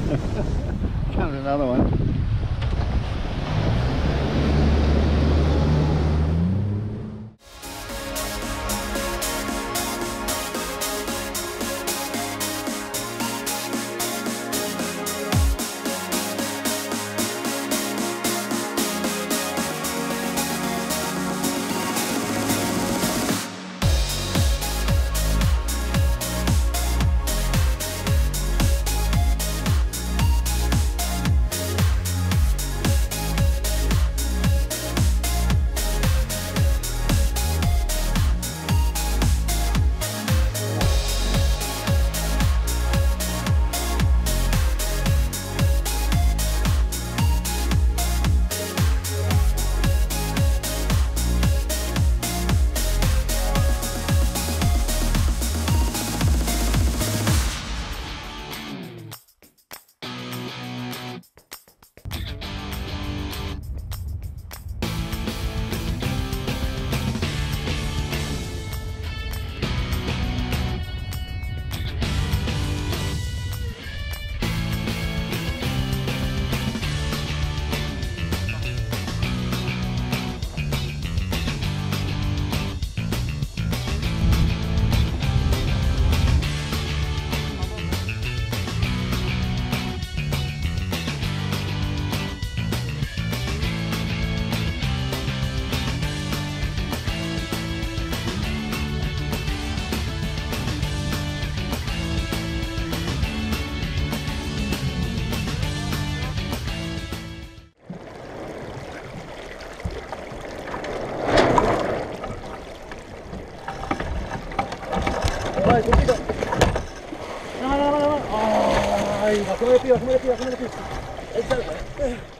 Found another one. Ay, puntito. No, no, no, no. Ay, va, come pido, come pido, come pido. Ahí está.